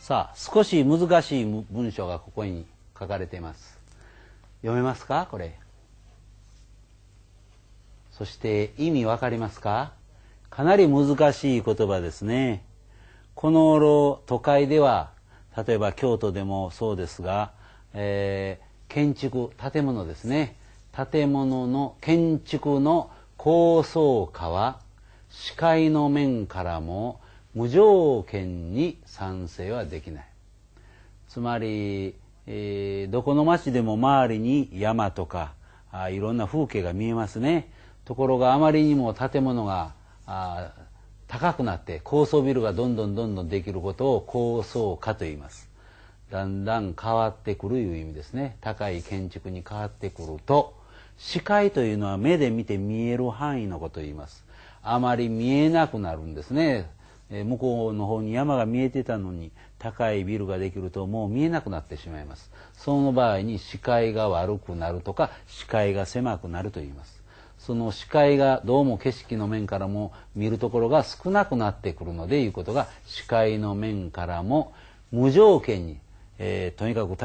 さあ少し難しい文章がここに書かれています。読めますか？これ。そして意味わかりますか？かなり難しい言葉ですね。この頃都会では例えば京都でもそうですが、えー、建築建物ですね。建物の建築の高層化は視界の面からも無条件に賛成はできない。つまり、えー、どこの町でも周りに山とかあいろんな風景が見えますね。ところがあまりにも建物があ高くなって高層ビルがどんどんどんどんできることを高層化と言います。だんだん変わってくるいう意味ですね。高い建築に変わってくると視界というのは目で見て見える範囲のことを言います。あまり見えなくなるんですね。向こうの方に山が見えてたのに高いビルができるともう見えなくなってしまいます。その場合に視界が悪くなるとか視界が狭くなると言います。その視界がどうも景色の面からも見るところが少なくなってくるのでいうことが視界の面からも無条件に、えー、とにかく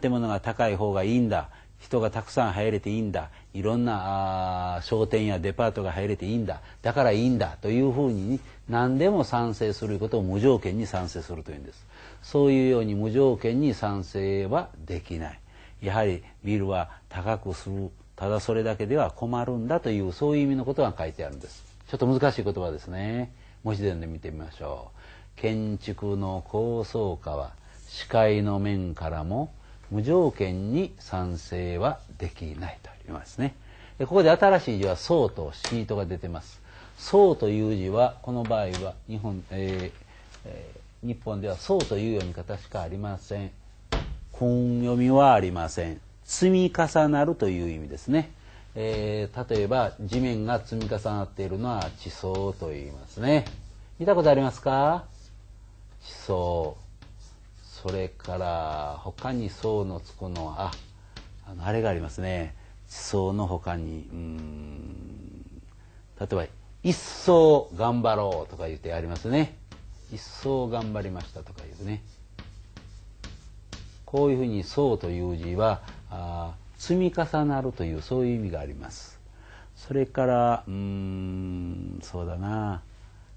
建物が高い方がいいんだ。人がたくさん入れていいんだ。いろんな商店やデパートが入れていいんだ。だからいいんだ。というふうに何でも賛成することを無条件に賛成するというんです。そういうように無条件に賛成はできない。やはりビルは高くするただそれだけでは困るんだというそういう意味のことが書いてあるんです。ちょっと難しい言葉ですね。文字伝で見てみましょう。建築の高層化は視界の面からも無条件に賛成はできないと言いますね。ここで新しい字は「そう」と「シート」が出てます。そうという字はこの場合は日本、えーえー、日本ではそうという読み方しかありません。訓読みはありません。積み重なるという意味ですね。えー、例えば地面が積み重なっているのは地層と言いますね。見たことありますか？地層。それから他に層のつくのはああのあれがありますね地層の他にうん例えば「一層頑張ろう」とか言ってありますね。一層頑張りましたとか言うね。こういうふうに「層」という字はあ積み重なるというそういう意味があります。それからうんそうだな、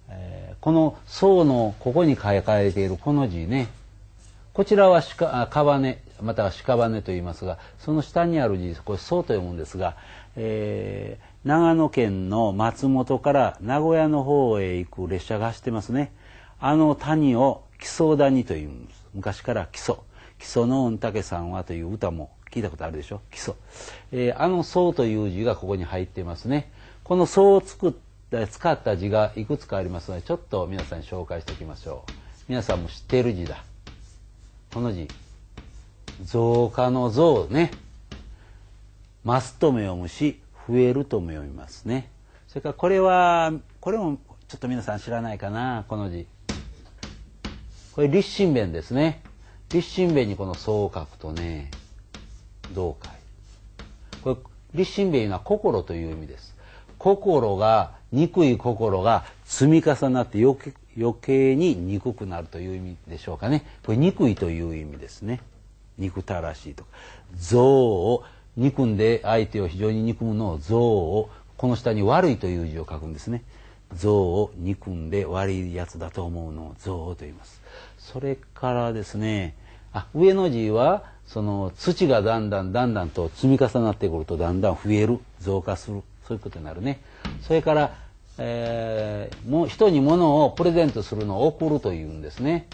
えー、この層のここに書かれているこの字ね。こちらは川根または屍と言いますがその下にある字これそうと読むんですが、えー、長野県の松本から名古屋の方へ行く列車が走ってますね。あの谷を木曽谷というんです。昔から木曽。木曽の御嶽さんはという歌も聞いたことあるでしょ。基礎、えー、あの「宋」という字がここに入ってますね。この「宋」を作った使った字がいくつかありますのでちょっと皆さんに紹介しておきましょう。皆さんも知っている字だ。この字。増加の増ね。増すとも読むし増えるとも読みますね。それからこれはこれもちょっと皆さん知らないかなこの字。これ立身弁ですね。立身弁にこの総を書くとねどうかこれ立身弁いうのは心という意味です。心が憎い心が積み重なって余計余計に憎くなるという意味でしょうかね。これ憎いという意味ですね。憎たらしいとか。憎を憎んで相手を非常に憎むのを憎をこの下に悪いという字を書くんですね憎を憎んで悪いやつだと思うのを憎悪と言いますそれからですねあ上の字はその土がだんだんだんだんと積み重なってくるとだんだん増える増加するそういうことになるねそれからえー、も人に物をプレゼントするのを送るというんですね。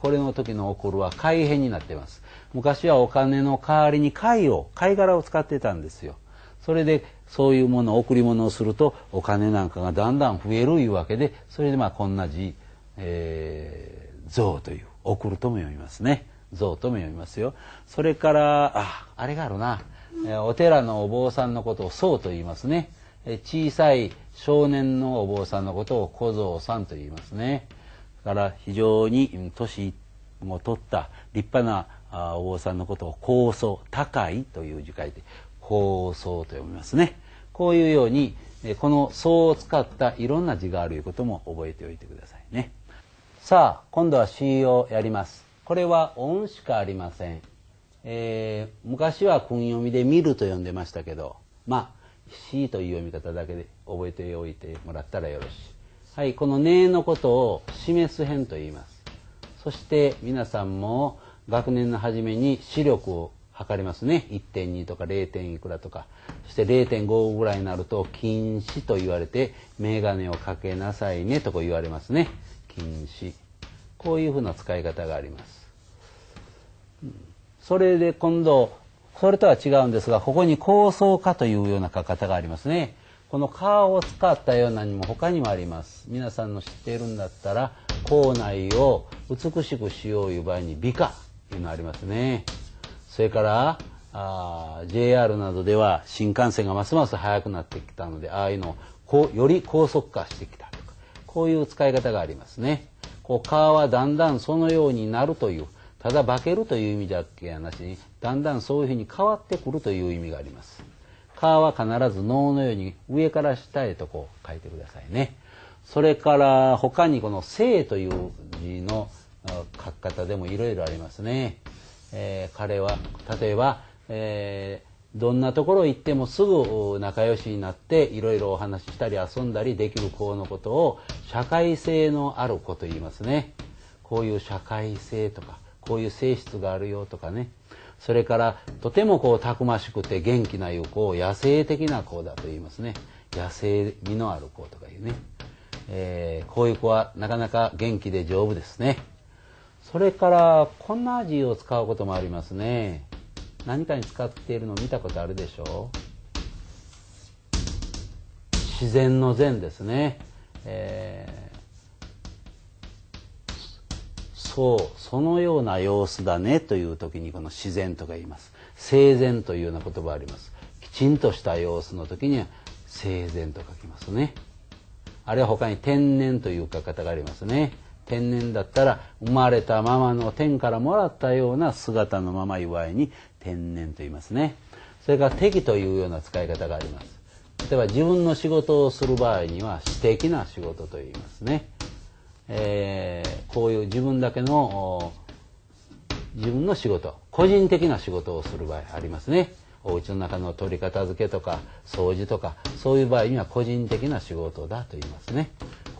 これの時の送るは貝編になっています。昔はお金の代わりに貝を、貝殻を使ってたんですよ。それでそういうもの、贈り物をするとお金なんかがだんだん増えるいうわけで、それでまあこんな字、えー、像という、送るとも読みますね。像とも読みますよ。それから、あ、あれがあるな。えお寺のお坊さんのことを僧と言いますね。小さい少年のお坊さんのことを小僧さんと言いますね。から非常に年を取った立派なお坊さんのことを高僧高いという字書いて高僧と読みますね。こういうようにこの僧を使ったいろんな字があるいうことも覚えておいてくださいね。さあ今度は詩をやりますこれは音しかありません、えー、昔は訓読みで見ると呼んでましたけどまあ詩という読み方だけで覚えておいてもらったらよろしいはいこの「ね」のことを示す編と言いますそして皆さんも学年の初めに視力を測りますね。1.2とか 0. いくらとか。そして0.5ぐらいになると禁止と言われて眼鏡をかけなさいねとこ言われますね。禁止。こういうふうな使い方があります、それで今度それとは違うんですがここに構想化というような書き方がありますね。この「顔を使ったようなにも他にもあります。皆さんの知っているんだったら校内を美しくしよういう場合に美化。いうのありますねそれからあ JR などでは新幹線がますます速くなってきたのでああいうのをこうより高速化してきたとかこういう使い方がありますね。こう川はだんだんそのようになるというただ化けるという意味だけやなしにだんだんそういうふうに変わってくるという意味があります。川は必ず能のように上から下へとこう書いてくださいね。それから他にこの「生」という字の書き方でもいろいろありますね。えー、彼は例えば、えー、どんなところ行ってもすぐ仲良しになっていろいろお話ししたり遊んだりできる子のことを社会性のある子と言いますね。こういう社会性とかこういう性質があるよとかねそれからとてもこうたくましくて元気ないう子を野生的な子だと言いますね野生味のある子とかいうね、えー、こういう子はなかなか元気で丈夫ですねそれからこんな字を使うこともありますね。何かに使っているのを見たことあるでしょう？自然の善ですね、えー、そうそのような様子だねという時にこの自然とか言います。生前というような言葉あります。きちんとした様子の時には生前と書きますね。あるいは他に天然という書き方がありますね。天然だったら生まれたままの天からもらったような姿のまま祝いに天然と言いますね。それから敵というような使い方があります。例えば自分の仕事をする場合には私的な仕事と言いますね、えー、こういう自分だけの自分の仕事個人的な仕事をする場合ありますね。お家の中の取り片付けとか掃除とかそういう場合には個人的な仕事だと言いますね。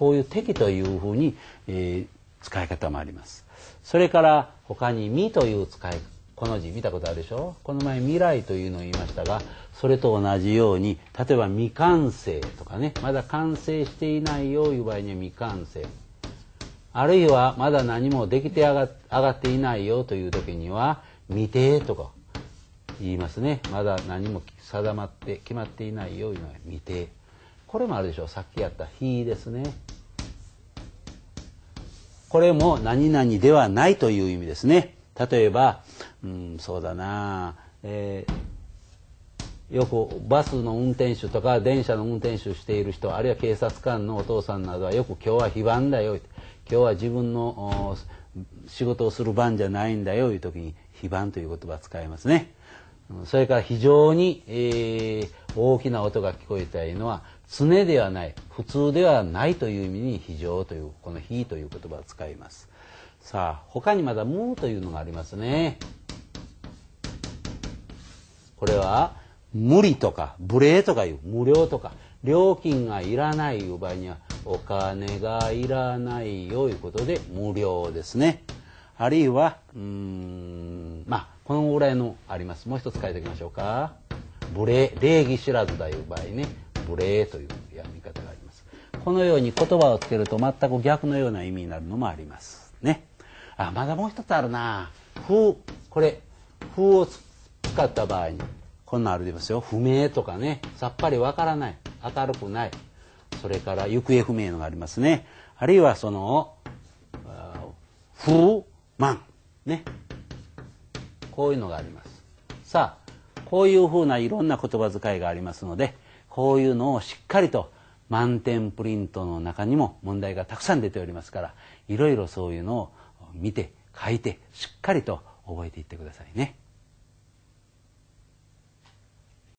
こういう敵というふうに、えー、使い方もあります。それから他に「み」という使いこの字見たことあるでしょ？この前未来というのを言いましたがそれと同じように例えば未完成とかね。まだ完成していないよいう場合には未完成。あるいはまだ何もできて上がっていないよという時には未定とか言いますね。まだ何も定まって決まっていないよいうのは未定。これもあるでしょ？さっきやった「日」ですね。これも何々ではないという意味ですね。例えばうんそうだな。えー、よくバスの運転手とか電車の運転手している人あるいは警察官のお父さんなどはよく今日は非番だよ。今日は自分の仕事をする番じゃないんだよいう時に非番という言葉を使いますね。それから非常に、えー、大きな音が聞こえたいのは常ではない普通ではないという意味に非常というこの「非」という言葉を使います。さあ他にまだ「無」というのがありますね。これは無理とか無礼とかいう無料とか料金がいらないいう場合にはお金がいらないよいうことで無料ですね。あるいはうんまあこのぐらいのあります。もう一つ書いておきましょうか。無礼礼儀知らずだいう場合ね。無礼という読み方があります。このように言葉をつけると全く逆のような意味になるのもありますね。あまだもう一つあるな。風これ風を使った場合にこんなんあるでますよ。不明とかね。さっぱりわからない。明るくない。それから行方不明のがありますね。あるいはその不満。ね。こういうのがあります。さあこういうふうないろんな言葉遣いがありますのでこういうのをしっかりと満点プリントの中にも問題がたくさん出ておりますからいろいろそういうのを見て書いてしっかりと覚えていってくださいね。